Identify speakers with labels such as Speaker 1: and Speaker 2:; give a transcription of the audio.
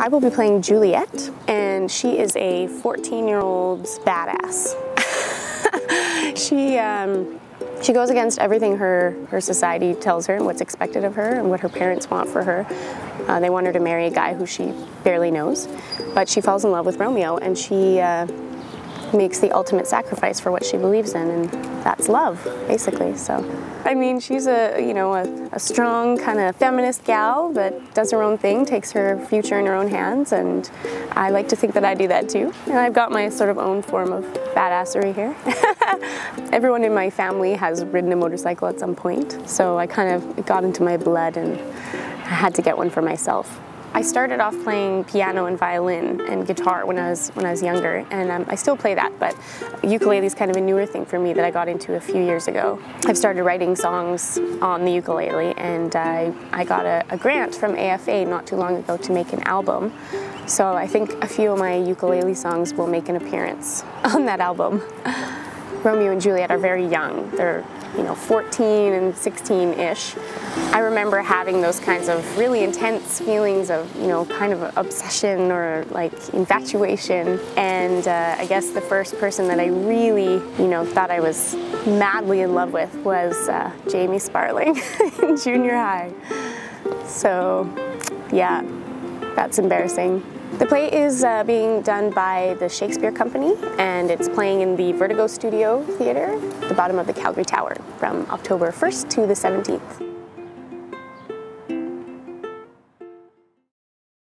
Speaker 1: I will be playing Juliet, and she is a 14-year-old badass. she um, she goes against everything her her society tells her and what's expected of her and what her parents want for her. Uh, they want her to marry a guy who she barely knows, but she falls in love with Romeo, and she. Uh, makes the ultimate sacrifice for what she believes in, and that's love, basically. So, I mean, she's a you know a, a strong kind of feminist gal that does her own thing, takes her future in her own hands, and I like to think that I do that too. And I've got my sort of own form of badassery here. Everyone in my family has ridden a motorcycle at some point, so I kind of got into my blood, and I had to get one for myself. I started off playing piano and violin and guitar when I was when I was younger, and um, I still play that. But ukulele is kind of a newer thing for me that I got into a few years ago. I've started writing songs on the ukulele, and I I got a, a grant from AFA not too long ago to make an album. So I think a few of my ukulele songs will make an appearance on that album. Romeo and Juliet are very young. They're you know 14 and 16-ish. I remember having those kinds of really intense feelings of, you know, kind of obsession or like infatuation. And uh, I guess the first person that I really, you know, thought I was madly in love with was uh, Jamie Sparling in junior high. So, yeah, that's embarrassing. The play is uh, being done by the Shakespeare Company and it's playing in the Vertigo Studio Theatre, the bottom of the Calgary Tower, from October 1st to the 17th.